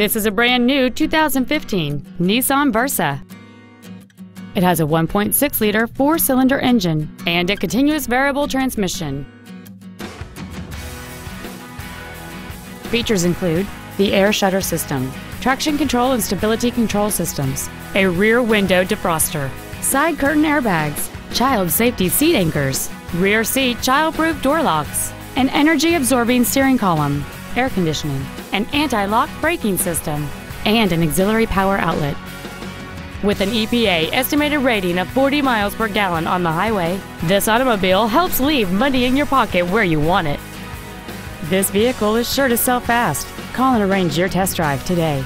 This is a brand new 2015 Nissan Versa. It has a 1.6 liter four cylinder engine and a continuous variable transmission. Features include the air shutter system, traction control and stability control systems, a rear window defroster, side curtain airbags, child safety seat anchors, rear seat child-proof door locks, an energy absorbing steering column, air conditioning, an anti-lock braking system, and an auxiliary power outlet. With an EPA estimated rating of 40 miles per gallon on the highway, this automobile helps leave money in your pocket where you want it. This vehicle is sure to sell fast. Call and arrange your test drive today.